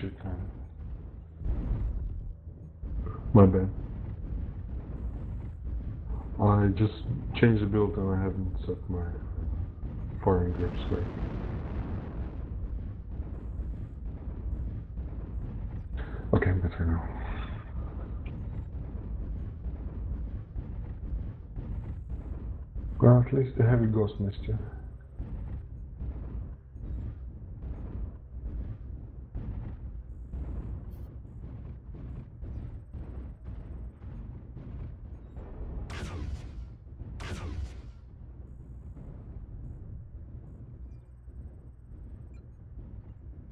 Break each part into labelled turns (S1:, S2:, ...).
S1: Shit. My bad. I just changed the build and I haven't set my firing groups right. Okay, I'm better now. Well, at least the heavy ghost missed you.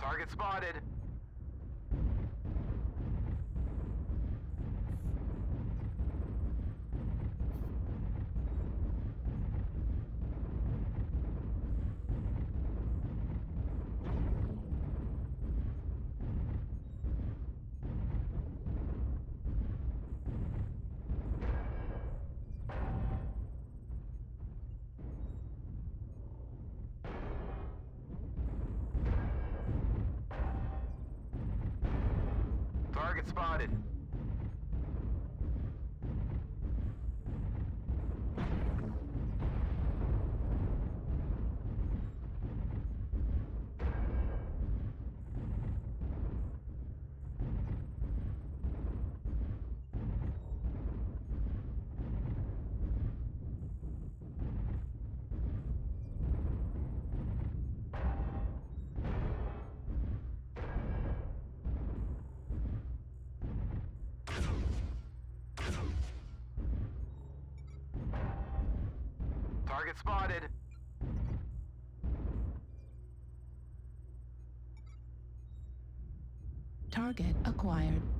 S2: Target spotted. Spotted. Target spotted.
S3: Target acquired.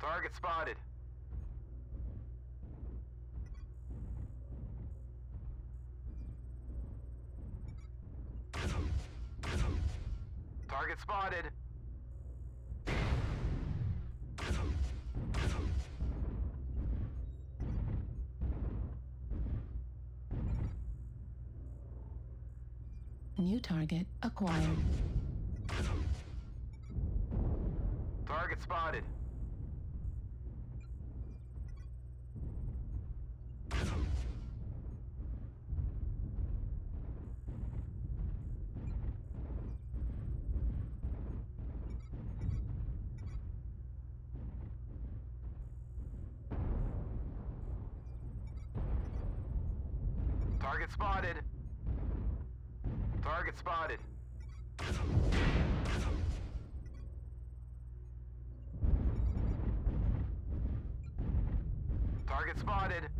S2: Target spotted. Target spotted.
S3: New target acquired.
S2: Target spotted. Target spotted. Target spotted. Target spotted.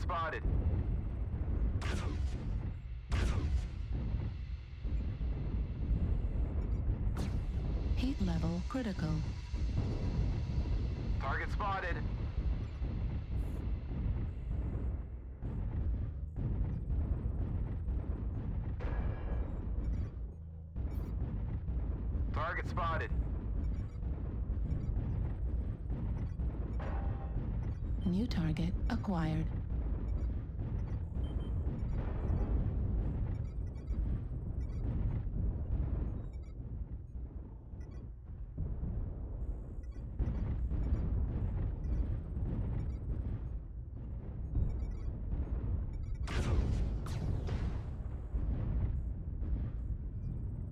S2: spotted.
S3: Heat level critical.
S2: Target spotted.
S3: Target spotted. New target acquired.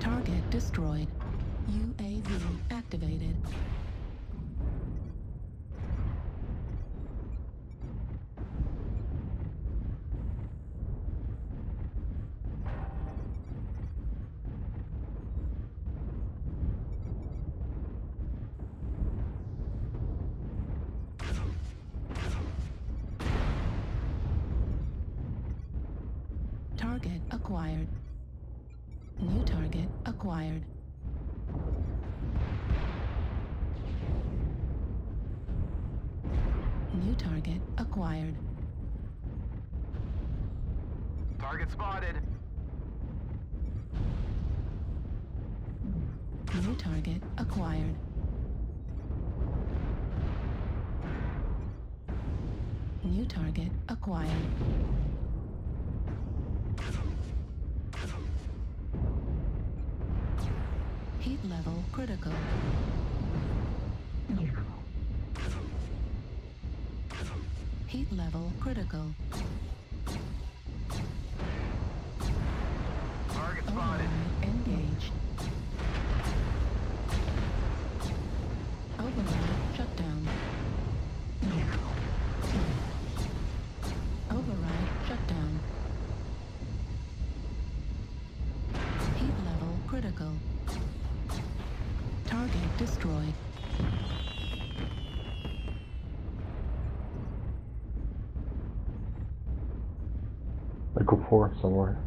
S2: Target
S3: destroyed. UAV activated. Target acquired. New target acquired. New target acquired.
S2: Target spotted.
S3: New target acquired. New target acquired. Heat level critical. Heat level critical.
S1: Echo 4 somewhere.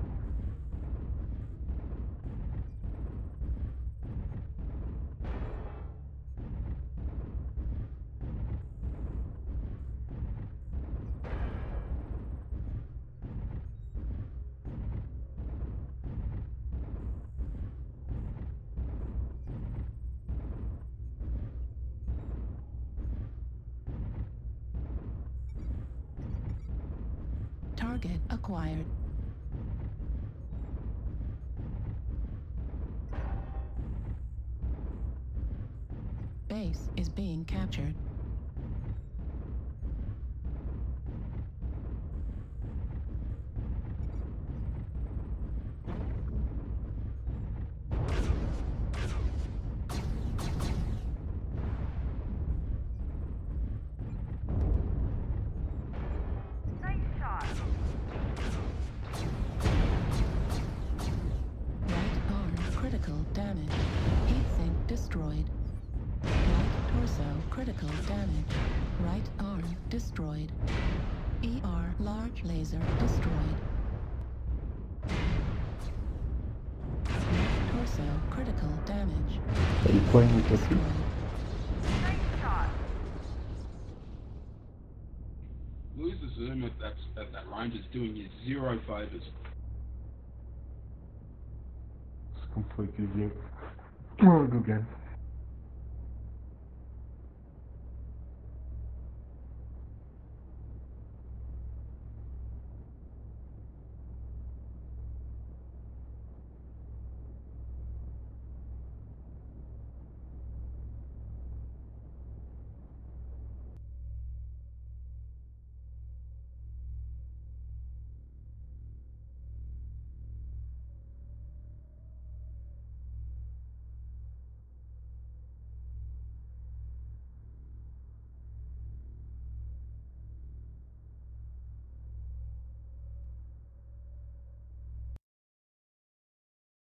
S3: Target acquired. Base is being captured. Destroyed. Right torso critical damage. Right arm destroyed. ER large laser destroyed. Left torso critical damage.
S1: Are you playing with the
S3: Destroyed.
S4: Nice shot.
S5: Lose the zoom at that, at that range is doing you zero favours.
S1: It's completely view. On, again.